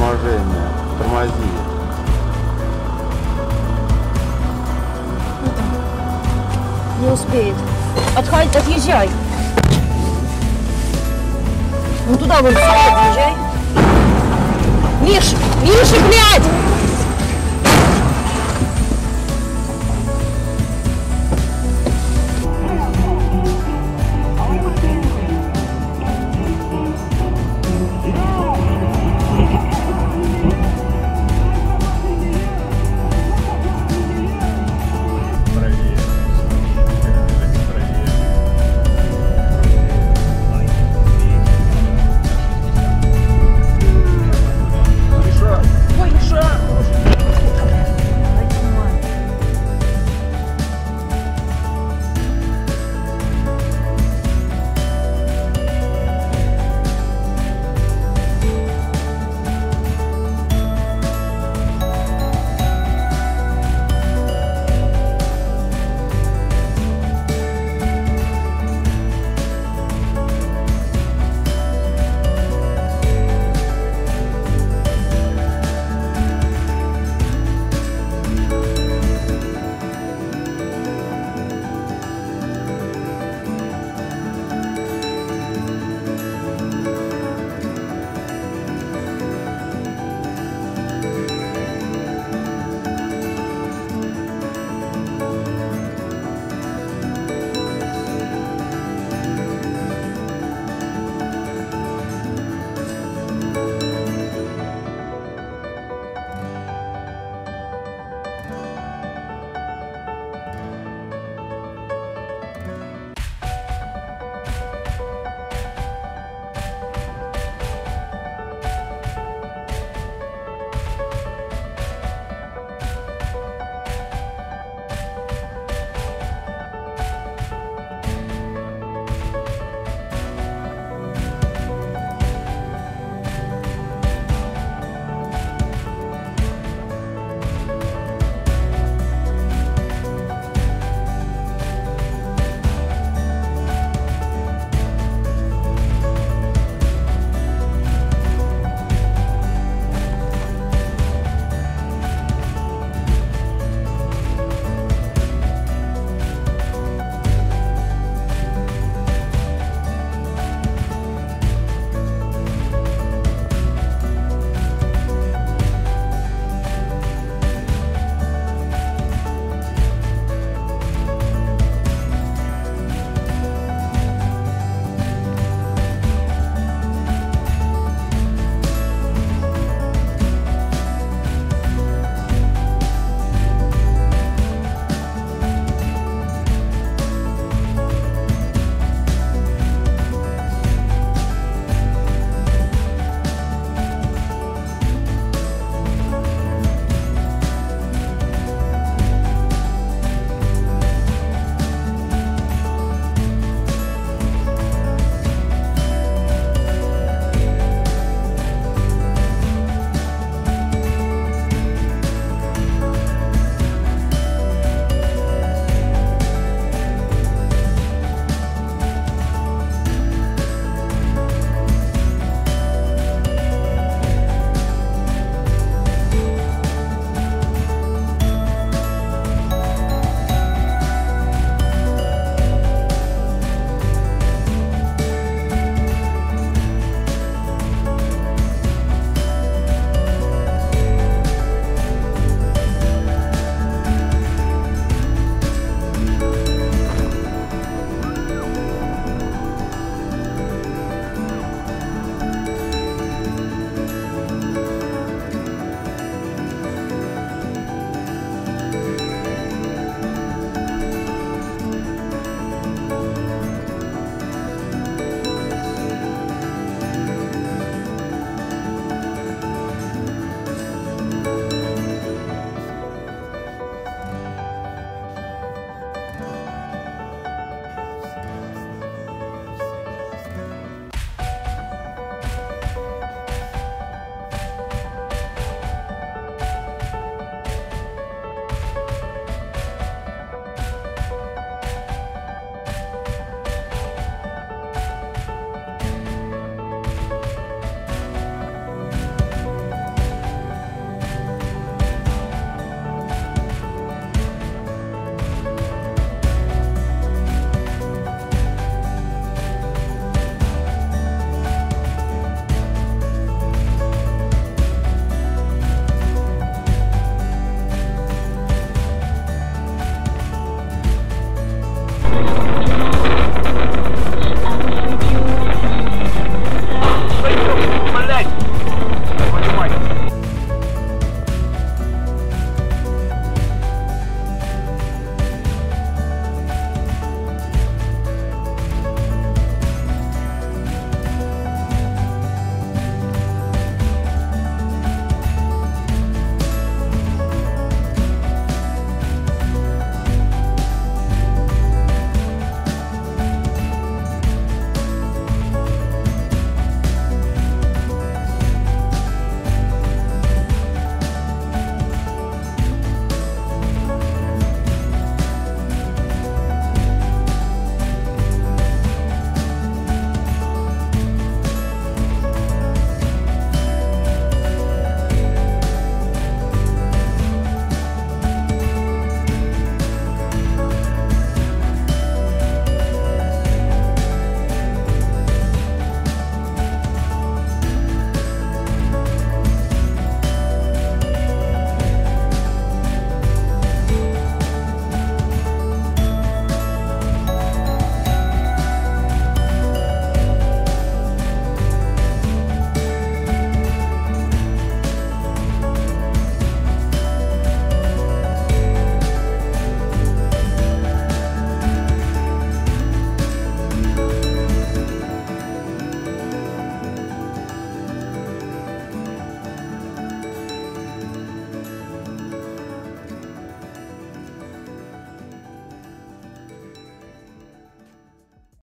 Торможение. Тормози. Ну Не успеет. Отходи, отъезжай. Ну туда вон Отъезжай. подъезжай. Миш, Миша, блядь!